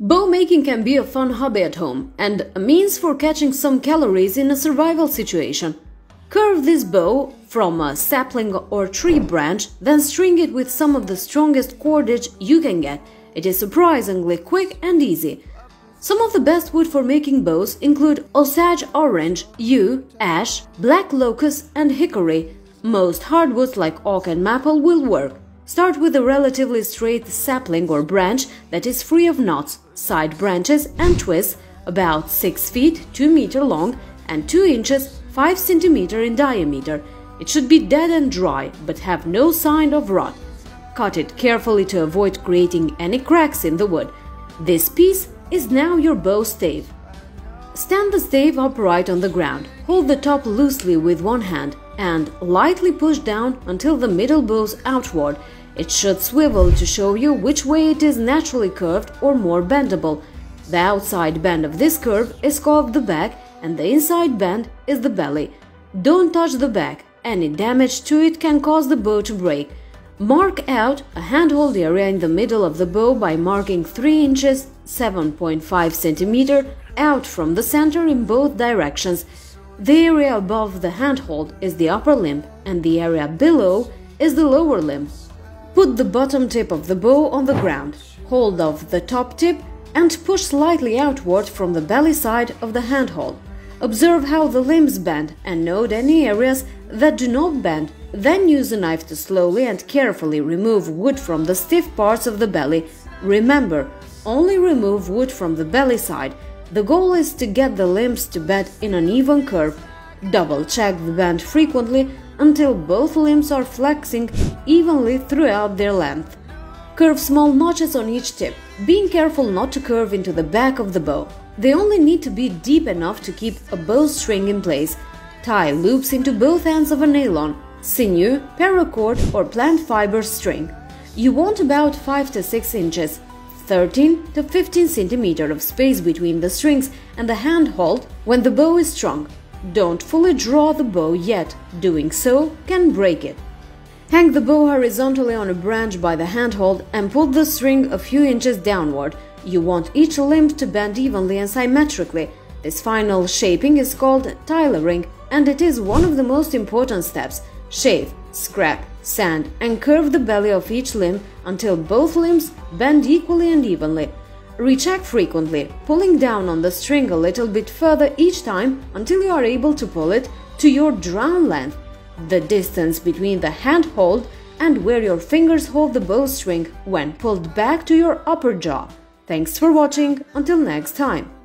Bow making can be a fun hobby at home and a means for catching some calories in a survival situation. Curve this bow from a sapling or tree branch, then string it with some of the strongest cordage you can get. It is surprisingly quick and easy. Some of the best wood for making bows include Osage orange, yew, ash, black locust, and hickory. Most hardwoods like oak and maple will work. Start with a relatively straight sapling or branch that is free of knots, side branches and twists, about 6 feet 2 meter long and 2 inches 5 centimeter in diameter. It should be dead and dry, but have no sign of rot. Cut it carefully to avoid creating any cracks in the wood. This piece is now your bow stave. Stand the stave upright on the ground, hold the top loosely with one hand, and lightly push down until the middle bows outward. It should swivel to show you which way it is naturally curved or more bendable. The outside bend of this curve is called the back and the inside bend is the belly. Don't touch the back, any damage to it can cause the bow to break. Mark out a handhold area in the middle of the bow by marking 3 inches 7.5 cm out from the center in both directions. The area above the handhold is the upper limb and the area below is the lower limb. Put the bottom tip of the bow on the ground, hold off the top tip and push slightly outward from the belly side of the handhold. Observe how the limbs bend and note any areas that do not bend. Then use a knife to slowly and carefully remove wood from the stiff parts of the belly. Remember, only remove wood from the belly side. The goal is to get the limbs to bend in an even curve. Double check the bend frequently until both limbs are flexing evenly throughout their length. Curve small notches on each tip, being careful not to curve into the back of the bow. They only need to be deep enough to keep a bowstring in place. Tie loops into both ends of a nylon, sinew, paracord or plant fiber string. You want about 5 to 6 inches, 13 to 15 cm of space between the strings and the handhold when the bow is strung. Don't fully draw the bow yet, doing so can break it. Hang the bow horizontally on a branch by the handhold and pull the string a few inches downward. You want each limb to bend evenly and symmetrically. This final shaping is called tillering and it is one of the most important steps. Shave, scrape, sand and curve the belly of each limb until both limbs bend equally and evenly. Recheck frequently, pulling down on the string a little bit further each time until you are able to pull it to your drawn length, the distance between the hand hold and where your fingers hold the bowstring when pulled back to your upper jaw. Thanks for watching, until next time.